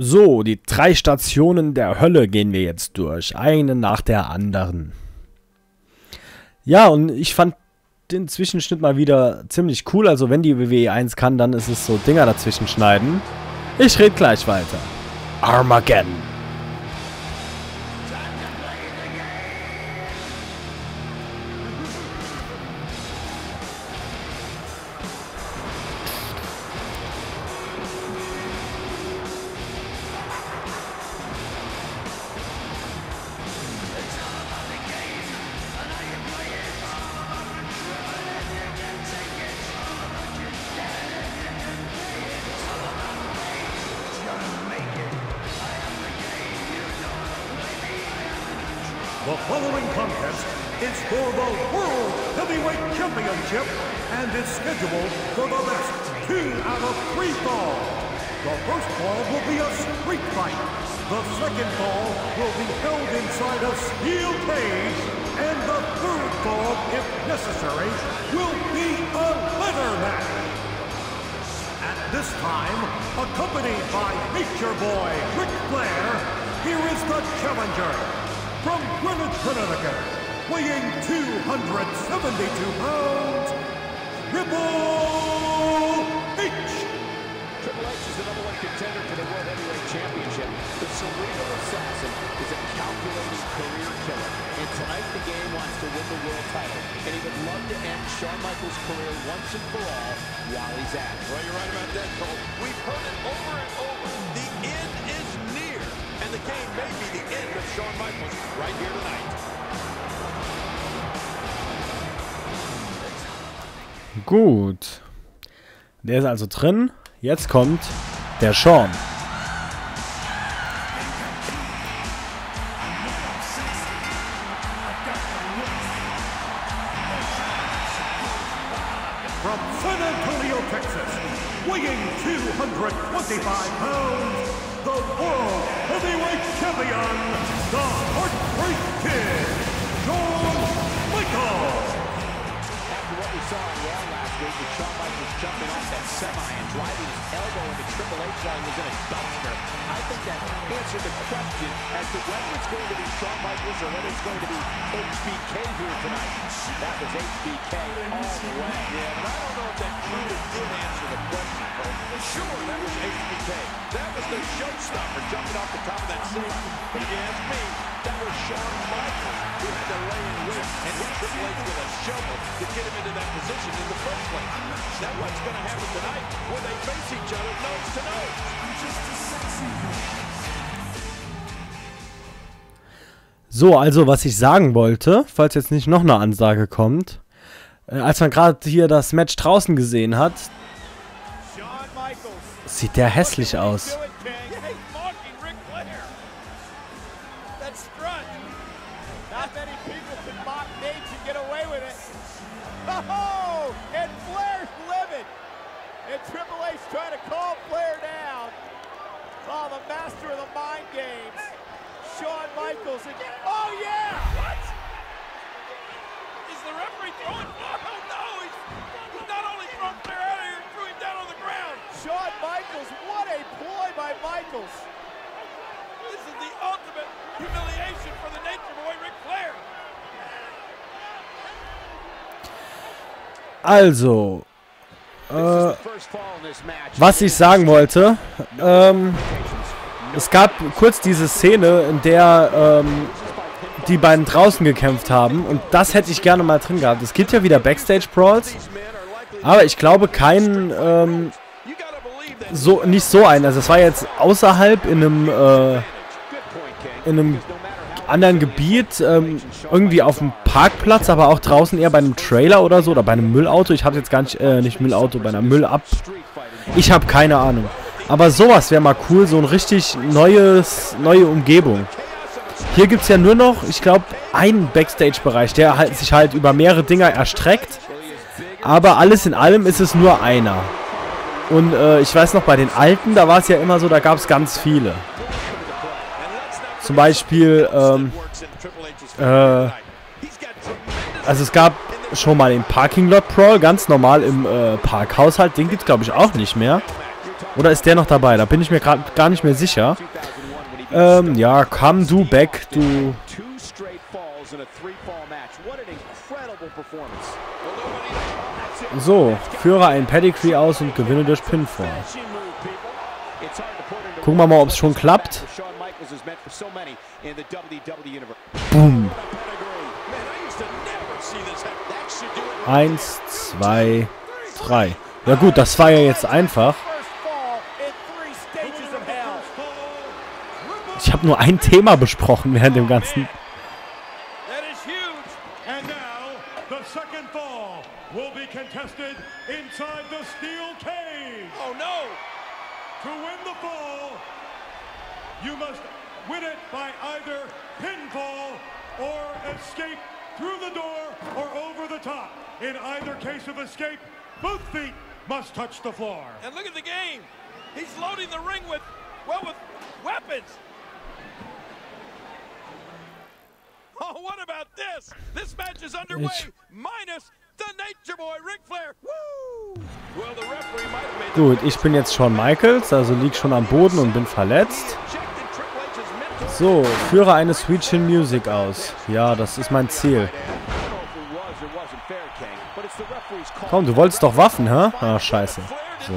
So, die drei Stationen der Hölle gehen wir jetzt durch. Eine nach der anderen. Ja, und ich fand den Zwischenschnitt mal wieder ziemlich cool. Also wenn die WWE 1 kann, dann ist es so Dinger dazwischen schneiden. Ich rede gleich weiter. Armageddon. Following contest is for the World Heavyweight Championship and is scheduled for the best two out of three falls. The first fall will be a street fight. The second fall will be held inside a steel cage. And the third fall, if necessary, will be a leather match. At this time, accompanied by Nature Boy Ric Flair, here is the challenger from Greenwich, Connecticut, weighing 272 pounds, Triple H. Triple H is the number one contender for the World Heavyweight Championship. The cerebral assassin is a calculating career killer. And tonight the game wants to win the world title. And he would love to end Shawn Michaels' career once and for all while he's at it. Well, you're right about that, Cole. We've heard it over and over. The end is near. And the game may be the end of Shawn Michaels right here tonight. Gut. Der ist also drin. Jetzt kommt der Sean. From San Antonio, Texas, weighing 225 pounds, the World Heavyweight Champion, the Heartbreak Kid, Shawn Michaels. Saw on Raw last week with Shawn Michaels jumping off that semi and driving his elbow into Triple H while he was in a dumpster, I think that answered the question as to whether it's going to be Shawn Michaels or whether it's going to be HBK here tonight. That was HBK all the way. Yeah, but I don't know if that truly did answer the question, Cole. Sure, that was HBK. That was the showstopper jumping off the top of that semi. But if you ask me, that was Shawn and Triple H with a shovel to get him into that position in the first place. Now what's going to happen tonight when they face each other nose to nose? So, also was ich sagen wollte, falls jetzt nicht noch eine Ansage kommt, äh, als man gerade hier das Match draußen gesehen hat, sieht der hässlich aus. Also, äh, was ich sagen wollte, ähm, es gab kurz diese Szene, in der ähm, die beiden draußen gekämpft haben und das hätte ich gerne mal drin gehabt. Es gibt ja wieder Backstage-Brawls, aber ich glaube keinen, ähm, so, nicht so einen. Also es war jetzt außerhalb in einem, äh, in einem anderen Gebiet, ähm, irgendwie auf dem Parkplatz, aber auch draußen eher bei einem Trailer oder so, oder bei einem Müllauto. Ich habe jetzt gar nicht, äh, nicht Müllauto, bei einer Müllab. Ich habe keine Ahnung. Aber sowas wäre mal cool, so ein richtig neues, neue Umgebung. Hier gibt es ja nur noch, ich glaube, einen Backstage-Bereich, der halt, sich halt über mehrere Dinger erstreckt. Aber alles in allem ist es nur einer. Und äh, ich weiß noch, bei den alten, da war es ja immer so, da gab es ganz viele. Zum Beispiel, ähm, äh, also es gab schon mal den Parking Lot Brawl, ganz normal im äh, Parkhaushalt. Den gibt es, glaube ich, auch nicht mehr. Oder ist der noch dabei? Da bin ich mir gerade gar nicht mehr sicher. Ähm, ja, come do back, du... So, führe ein Pedigree aus und gewinne durch Pinfall. Gucken wir mal, ob es schon klappt. Boom. Eins, zwei, drei. Ja gut, das war ja jetzt einfach. Ich habe nur ein Thema besprochen während dem ganzen... Or escape through the door or over the top. In either case of escape, both feet must touch the floor. And look at the game. He's loading the ring with, well, with weapons. Oh, what about this? This match is underway, ich. minus the Nature Boy, Ric Flair. Woo! Well, the referee might have made Gut, ich bin jetzt Shawn Michaels, also lieg schon am Boden und bin verletzt. So, führe eine Sweet Chin Music aus. Ja, das ist mein Ziel. Komm, du wolltest doch Waffen, hä? Ah, scheiße. So.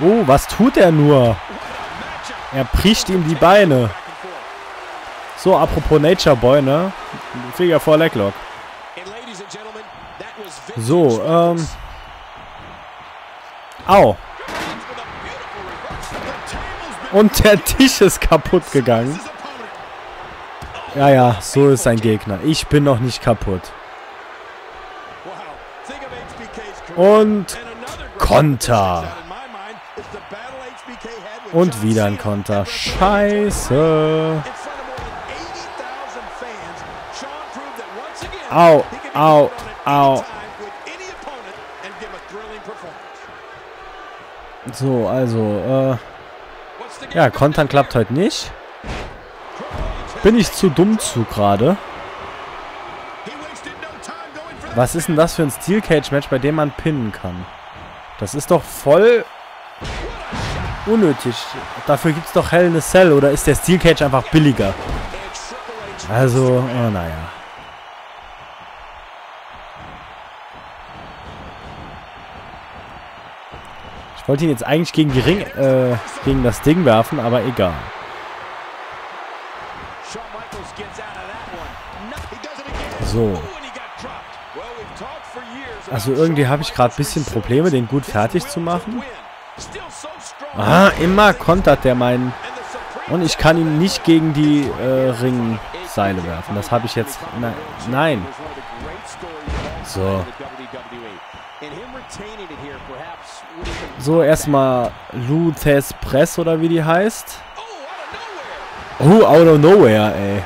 Oh, was tut er nur? Er bricht ihm die Beine. So, apropos Nature Boy, ne? Figure vor Leglock. So, ähm. Au. Und der Tisch ist kaputt gegangen. Ja, ja, so ist ein Gegner. Ich bin noch nicht kaputt. Und Konter. Und wieder ein Konter. Scheiße. Au, au, au. So, also, äh... Ja, Kontern klappt heute nicht. Bin ich zu dumm zu gerade. Was ist denn das für ein Steel Cage Match, bei dem man pinnen kann? Das ist doch voll unnötig. Dafür gibt es doch Hell in a Cell. Oder ist der Steel Cage einfach billiger? Also, oh naja. Ich wollte ihn jetzt eigentlich gegen die Ring, äh, gegen das Ding werfen, aber egal. So. Also irgendwie habe ich gerade ein bisschen Probleme, den gut fertig zu machen. Ah, immer kontert der meinen... Und ich kann ihn nicht gegen die äh, Ringseile werfen. Das habe ich jetzt... Na, nein. So. So, erstmal Luthes Press oder wie die heißt. Oh, out of nowhere, ey.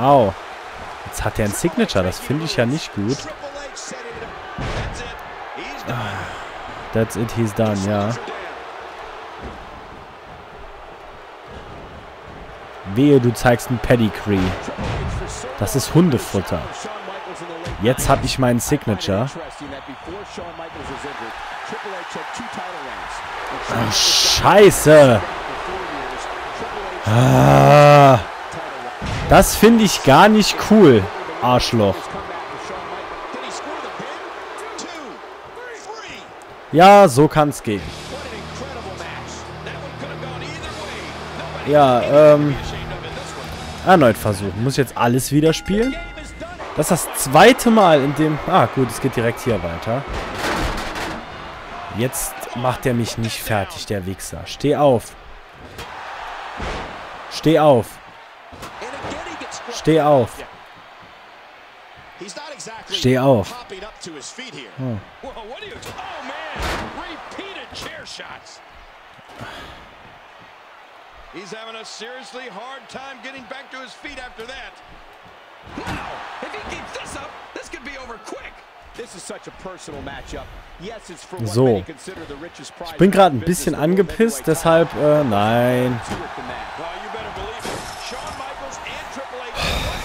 Au. Jetzt hat er ein Signature, das finde ich ja nicht gut. That's it, he's done, ja. Wehe, du zeigst ein Pedigree. Das ist Hundefutter. Jetzt habe ich meinen Signature. Oh, scheiße. Ah, das finde ich gar nicht cool, Arschloch. Ja, so kann es gehen. Ja, ähm... Erneut versuchen. Muss jetzt alles wieder spielen? Das ist das zweite Mal, in dem... Ah, gut, es geht direkt hier weiter. Jetzt macht er mich nicht fertig, der Wichser. Steh auf. Steh auf. Steh auf. Steh auf. Oh. He's having a seriously hard time getting back to his feet after that. Wow! If he keeps this up, this could be over quick. So. Ich bin gerade ein bisschen angepisst, deshalb, äh, nein.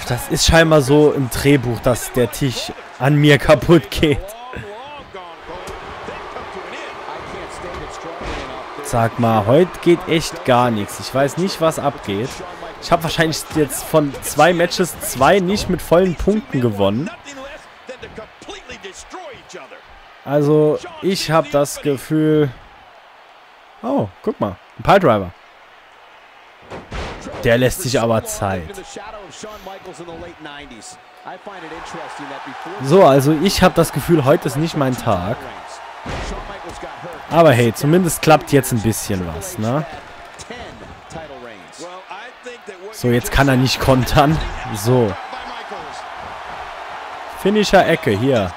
Das ist scheinbar so im Drehbuch, dass der Tisch an mir kaputt geht. Sag mal, heute geht echt gar nichts. Ich weiß nicht, was abgeht. Ich habe wahrscheinlich jetzt von zwei Matches zwei nicht mit vollen Punkten gewonnen. Also, ich habe das Gefühl... Oh, guck mal. Ein Piledriver. Der lässt sich aber Zeit. So, also ich habe das Gefühl, heute ist nicht mein Tag. Aber hey, zumindest klappt jetzt ein bisschen was, ne? So, jetzt kann er nicht kontern. So. Finisher Ecke, hier.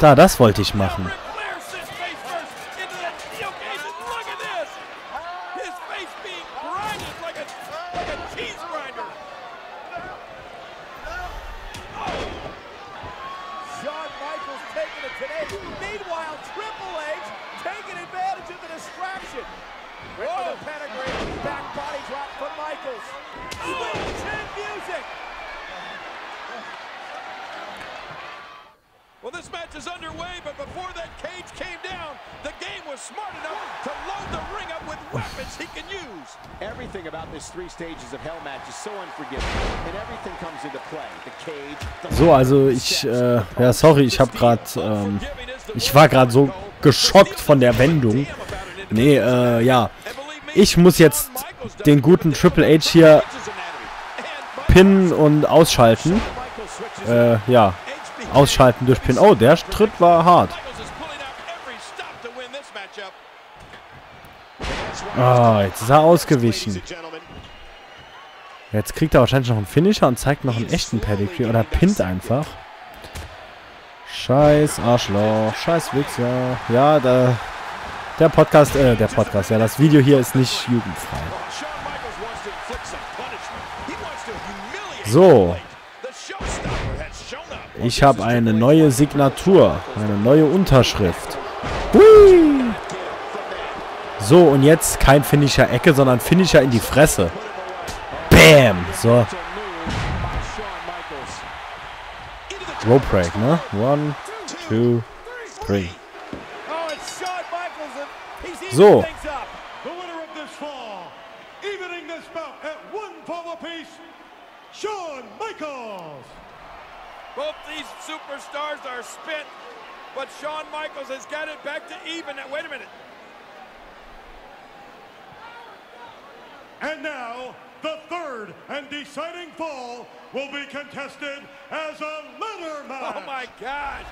Da, das wollte ich machen. today. Meanwhile, Triple H taking advantage of the distraction. Whoa. The oh. pedigree back by this match is underway, but before that cage came down, the game was smart enough to load the ring up with weapons he can use. Everything about this three stages of Hell match is so unforgiving, and everything comes into play. The cage, the so, also ich, äh, ja, sorry, ich habe gerade, ähm, ich war gerade so geschockt von der Wendung. Nee, äh, ja. Ich muss jetzt den guten Triple H hier pinnen und ausschalten. Äh, ja. Ausschalten durch Pin. Oh, der Tritt war hart. Ah, oh, jetzt ist er ausgewichen. Jetzt kriegt er wahrscheinlich noch einen Finisher und zeigt noch einen echten Pedigree. Oder pinnt einfach. Scheiß Arschloch. Scheiß Wichser. Ja, der, der Podcast, äh, der Podcast, ja, das Video hier ist nicht jugendfrei. So. Ich habe eine neue Signatur. Eine neue Unterschrift. Hui. So, und jetzt kein Finisher Ecke, sondern Finisher in die Fresse. Bam. So. Rope Break, ne? One, two, three. So. Shawn Michaels. Both these superstars are spent, but Shawn Michaels has got it back to even. Wait a minute. And now, the third and deciding fall will be contested as a ladder oh, match. Oh my God.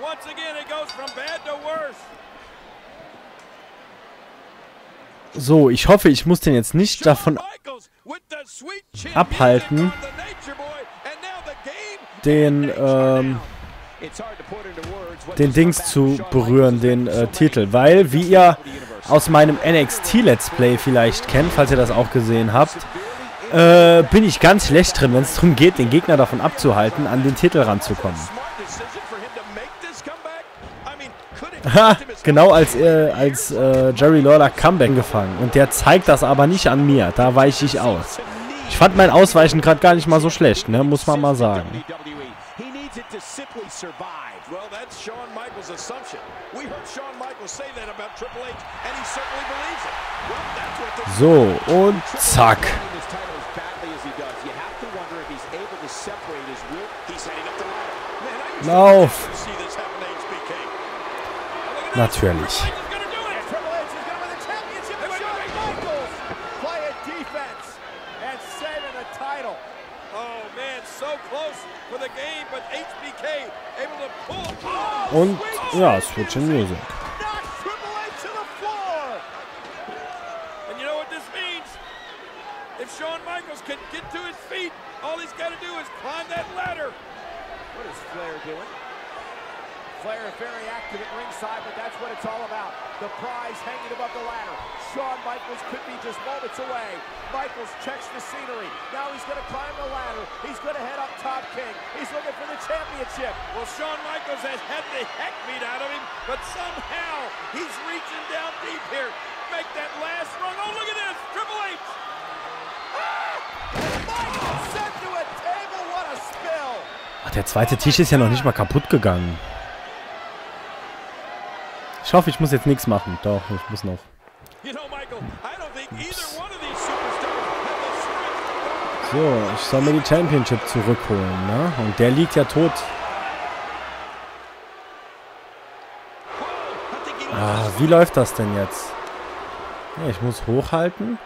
Once again, it goes from bad to worse. So, ich hoffe, ich muss den jetzt nicht davon abhalten, den, ähm, den Dings zu berühren, den äh, Titel. Weil, wie ihr aus meinem NXT Let's Play vielleicht kennt, falls ihr das auch gesehen habt, äh, bin ich ganz schlecht drin, wenn es darum geht, den Gegner davon abzuhalten, an den Titel ranzukommen. Ha, genau als, äh, als äh, Jerry Lawler Comeback gefangen. Und der zeigt das aber nicht an mir. Da weiche ich aus. Ich fand mein Ausweichen gerade gar nicht mal so schlecht, ne? Muss man mal sagen. So, und zack. Lauf. Natürlich. Und ja, Switch in Music. If Shawn Michaels can get to his feet, all he's got to do is climb that ladder. What is Flair doing? Flair very active at ringside, but that's what it's all about. The prize hanging above the ladder. Shawn Michaels could be just moments away. Michaels checks the scenery. Now he's going to climb the ladder. He's going to head up top king. He's looking for the championship. Well, Shawn Michaels has had the heck beat out of him, but somehow he's reaching down deep here. Make that last rung. Oh, look at this. Triple H. Ah! Michaels sent to a table. What a spill. Ach, der zweite Tisch ist ja noch nicht mal kaputt gegangen. Ich hoffe, ich muss jetzt nichts machen. Doch, ich muss noch. Strength. So, ich soll mir die Championship zurückholen, ne? Und der liegt ja tot. Ah, wie läuft das denn jetzt? Ja, ich muss hochhalten.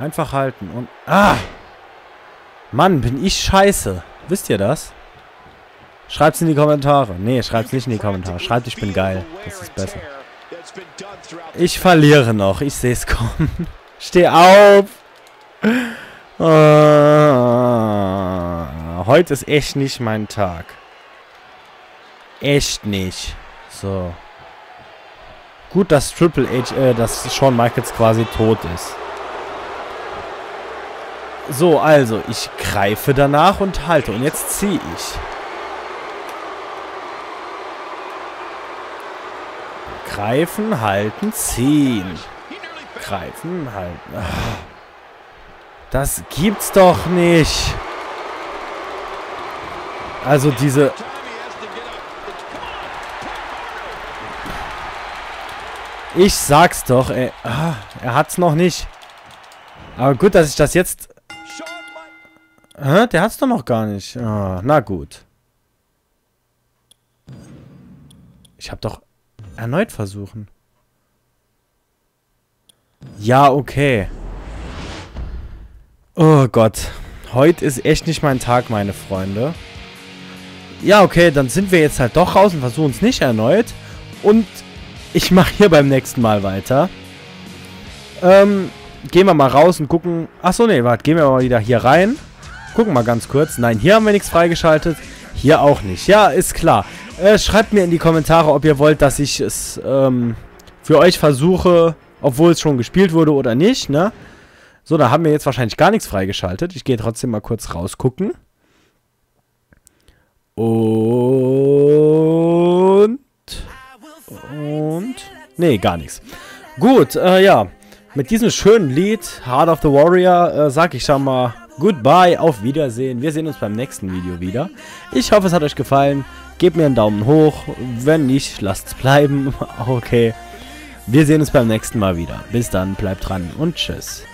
Einfach halten und... Ah! Mann, bin ich scheiße. Wisst ihr das? Schreibt's in die Kommentare. Nee, schreibt's nicht in die Kommentare. Schreibt, ich bin geil. Das ist besser. Ich verliere noch. Ich sehe es kommen. Steh auf! Ah, heute ist echt nicht mein Tag. Echt nicht. So. Gut, dass Triple H, äh, dass Shawn Michaels quasi tot ist. So, also, ich greife danach und halte. Und jetzt ziehe ich. Greifen, halten, ziehen. Greifen, halten. Ah. Das gibt's doch nicht. Also diese... Ich sag's doch, ey. Ah, er hat's noch nicht. Aber gut, dass ich das jetzt... Hä? Der hat's doch noch gar nicht. Ah, na gut. Ich hab doch erneut versuchen. Ja, okay. Oh Gott. Heute ist echt nicht mein Tag, meine Freunde. Ja, okay, dann sind wir jetzt halt doch raus und versuchen es nicht erneut. Und ich mache hier beim nächsten Mal weiter. Ähm, gehen wir mal raus und gucken. Achso, nee, warte, gehen wir mal wieder hier rein. Gucken mal ganz kurz. Nein, hier haben wir nichts freigeschaltet. Hier auch nicht. Ja, ist klar. Äh, schreibt mir in die Kommentare, ob ihr wollt, dass ich es ähm, für euch versuche, obwohl es schon gespielt wurde oder nicht, ne? So, da haben wir jetzt wahrscheinlich gar nichts freigeschaltet. Ich gehe trotzdem mal kurz rausgucken. Und... Und... Nee, gar nichts. Gut, äh, ja. Mit diesem schönen Lied, Heart of the Warrior, äh, sag ich schon mal Goodbye, auf Wiedersehen. Wir sehen uns beim nächsten Video wieder. Ich hoffe, es hat euch gefallen. Gebt mir einen Daumen hoch. Wenn nicht, lasst es bleiben. Okay. Wir sehen uns beim nächsten Mal wieder. Bis dann, bleibt dran und tschüss.